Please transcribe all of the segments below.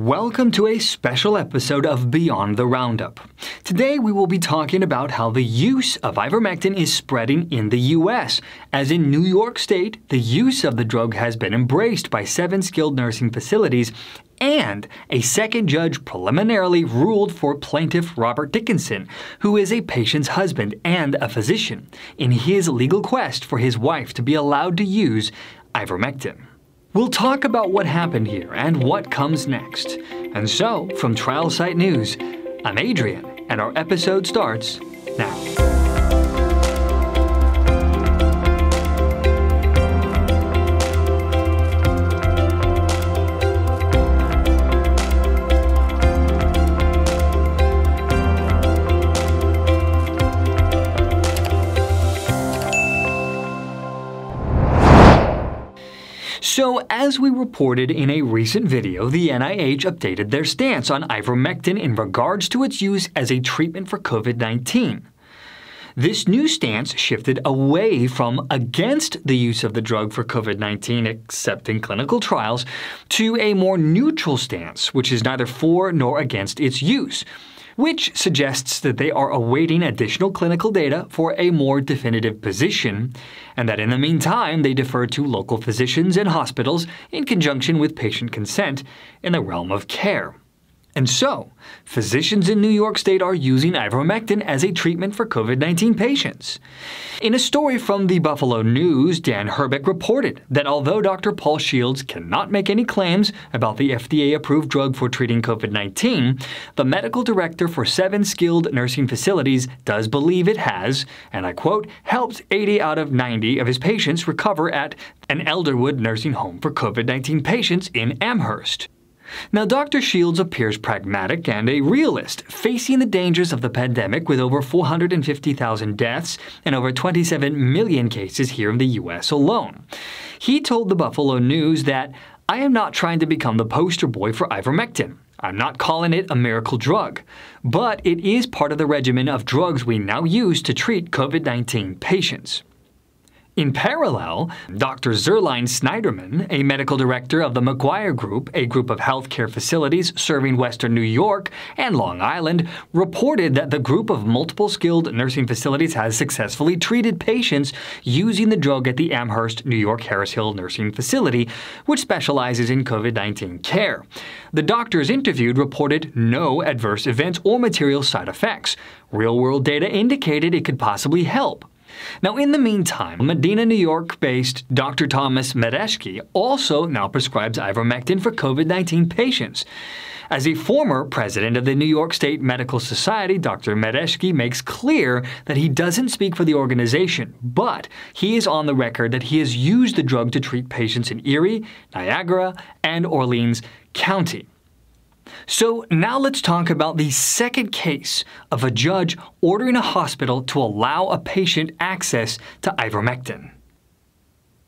Welcome to a special episode of Beyond the Roundup. Today we will be talking about how the use of ivermectin is spreading in the US, as in New York State, the use of the drug has been embraced by seven skilled nursing facilities, and a second judge preliminarily ruled for plaintiff Robert Dickinson, who is a patient's husband and a physician, in his legal quest for his wife to be allowed to use ivermectin. We'll talk about what happened here and what comes next. And so, from TrialSite News, I'm Adrian, and our episode starts now. So, as we reported in a recent video, the NIH updated their stance on ivermectin in regards to its use as a treatment for COVID 19. This new stance shifted away from against the use of the drug for COVID 19, except in clinical trials, to a more neutral stance, which is neither for nor against its use which suggests that they are awaiting additional clinical data for a more definitive position, and that in the meantime they defer to local physicians and hospitals in conjunction with patient consent in the realm of care. And so, physicians in New York State are using ivermectin as a treatment for COVID 19 patients. In a story from the Buffalo News, Dan Herbeck reported that although Dr. Paul Shields cannot make any claims about the FDA approved drug for treating COVID 19, the medical director for seven skilled nursing facilities does believe it has, and I quote, helped 80 out of 90 of his patients recover at an Elderwood nursing home for COVID 19 patients in Amherst. Now, Dr. Shields appears pragmatic and a realist, facing the dangers of the pandemic with over 450,000 deaths and over 27 million cases here in the U.S. alone. He told the Buffalo News that, I am not trying to become the poster boy for ivermectin. I'm not calling it a miracle drug, but it is part of the regimen of drugs we now use to treat COVID 19 patients. In parallel, Dr. Zerline Snyderman, a medical director of the McGuire Group, a group of healthcare facilities serving Western New York and Long Island, reported that the group of multiple skilled nursing facilities has successfully treated patients using the drug at the Amherst, New York Harris Hill Nursing Facility, which specializes in COVID 19 care. The doctors interviewed reported no adverse events or material side effects. Real world data indicated it could possibly help. Now, in the meantime, Medina, New York based Dr. Thomas Madejski also now prescribes ivermectin for COVID 19 patients. As a former president of the New York State Medical Society, Dr. Madejski makes clear that he doesn't speak for the organization, but he is on the record that he has used the drug to treat patients in Erie, Niagara, and Orleans County. So now let's talk about the second case of a judge ordering a hospital to allow a patient access to ivermectin.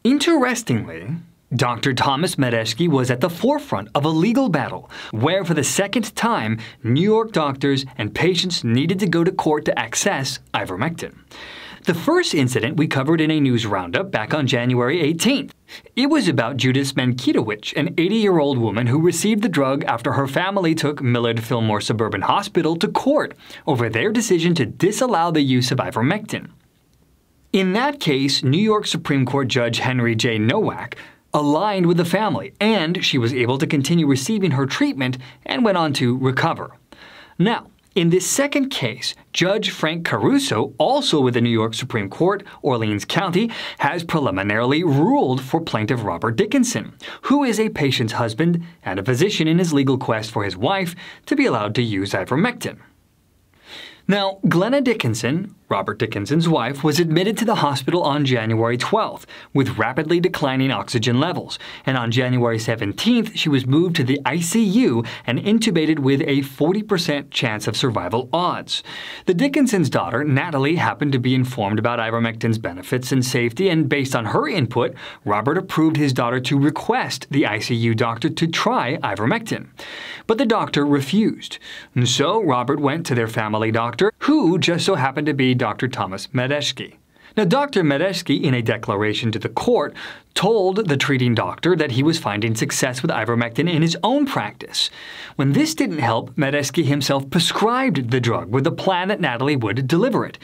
Interestingly, Dr. Thomas Madejski was at the forefront of a legal battle where, for the second time, New York doctors and patients needed to go to court to access ivermectin. The first incident we covered in a news roundup back on January 18th. It was about Judith Smentkiewicz, an 80 year old woman who received the drug after her family took Millard Fillmore Suburban Hospital to court over their decision to disallow the use of ivermectin. In that case, New York Supreme Court Judge Henry J. Nowak aligned with the family, and she was able to continue receiving her treatment and went on to recover. Now, in this second case, Judge Frank Caruso, also with the New York Supreme Court, Orleans County, has preliminarily ruled for plaintiff Robert Dickinson, who is a patient's husband and a physician in his legal quest for his wife to be allowed to use ivermectin. Now, Glenna Dickinson, Robert Dickinson's wife, was admitted to the hospital on January 12th with rapidly declining oxygen levels, and on January 17th, she was moved to the ICU and intubated with a 40% chance of survival odds. The Dickinson's daughter, Natalie, happened to be informed about ivermectin's benefits and safety, and based on her input, Robert approved his daughter to request the ICU doctor to try ivermectin. But the doctor refused. And so Robert went to their family doctor, who just so happened to be Dr. Thomas Madejski. Now, Dr. Madejski, in a declaration to the court, told the treating doctor that he was finding success with ivermectin in his own practice. When this didn't help, Madejski himself prescribed the drug with the plan that Natalie would deliver it.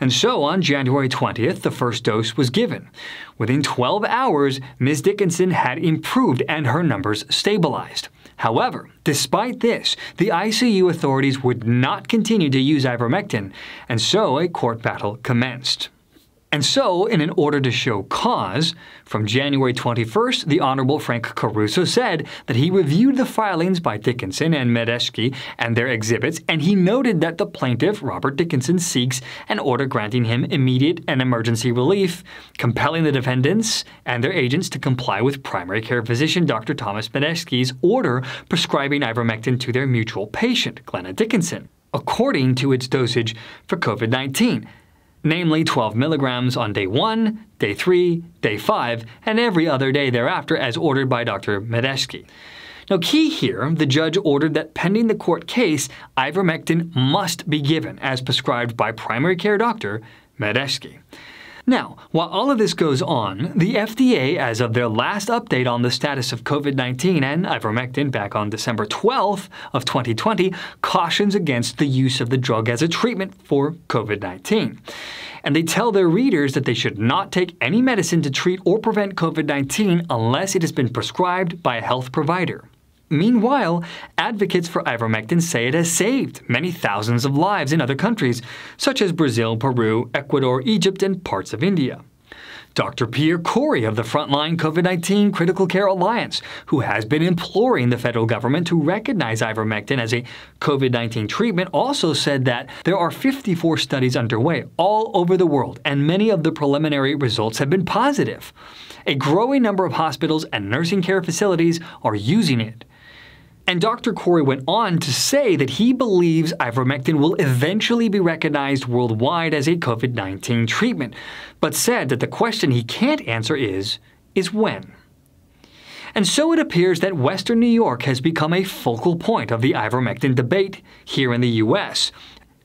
And so on January 20th, the first dose was given. Within 12 hours, Ms. Dickinson had improved and her numbers stabilized. However, despite this, the ICU authorities would not continue to use ivermectin, and so a court battle commenced. And so, in an order to show cause, from January 21st, the Honorable Frank Caruso said that he reviewed the filings by Dickinson and Madejski and their exhibits, and he noted that the plaintiff, Robert Dickinson, seeks an order granting him immediate and emergency relief, compelling the defendants and their agents to comply with primary care physician Dr. Thomas Madejski's order prescribing ivermectin to their mutual patient, Glenna Dickinson, according to its dosage for COVID 19 namely 12 milligrams on day 1, day 3, day 5, and every other day thereafter as ordered by Dr. Madejski. Now, key here, the judge ordered that pending the court case, ivermectin must be given as prescribed by primary care doctor Madejski. Now, while all of this goes on, the FDA, as of their last update on the status of COVID-19 and ivermectin back on December 12th of 2020, cautions against the use of the drug as a treatment for COVID-19. And they tell their readers that they should not take any medicine to treat or prevent COVID-19 unless it has been prescribed by a health provider. Meanwhile, advocates for ivermectin say it has saved many thousands of lives in other countries, such as Brazil, Peru, Ecuador, Egypt, and parts of India. Dr. Pierre Kory of the Frontline COVID 19 Critical Care Alliance, who has been imploring the federal government to recognize ivermectin as a COVID 19 treatment, also said that there are 54 studies underway all over the world, and many of the preliminary results have been positive. A growing number of hospitals and nursing care facilities are using it. And Dr. Kory went on to say that he believes ivermectin will eventually be recognized worldwide as a COVID 19 treatment, but said that the question he can't answer is, is when. And so it appears that Western New York has become a focal point of the ivermectin debate here in the U.S.,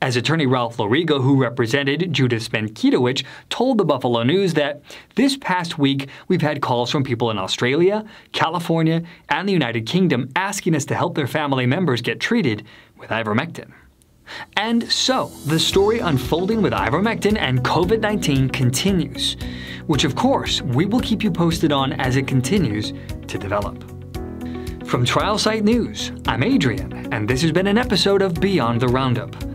as attorney Ralph Lorigo, who represented Judith Smentkiewicz, told the Buffalo News that this past week we've had calls from people in Australia, California, and the United Kingdom asking us to help their family members get treated with ivermectin. And so, the story unfolding with ivermectin and COVID 19 continues, which of course we will keep you posted on as it continues to develop. From TrialSite News, I'm Adrian, and this has been an episode of Beyond the Roundup.